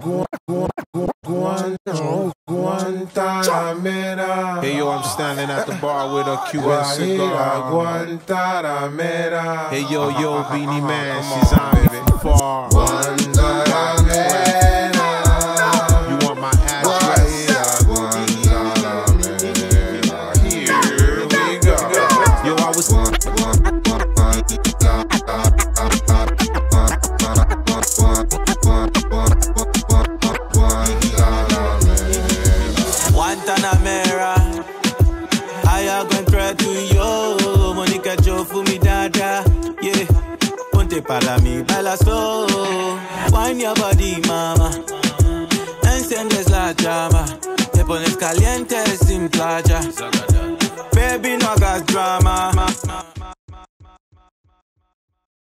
Guantanamera. Hey yo, I'm standing at the bar with a Cuban cigar. Guantanamera. Hey yo, yo, Beenie Man, she's on me far. Guantanamera. You want my address? Here we go. Yo, I was. I try to yo. Monica Joe for me dada. Yeah. Ponte para mí, baila slow. Wine your body, mama. Enciendes la llama. Te pones caliente sin playa. Baby, no hagas drama.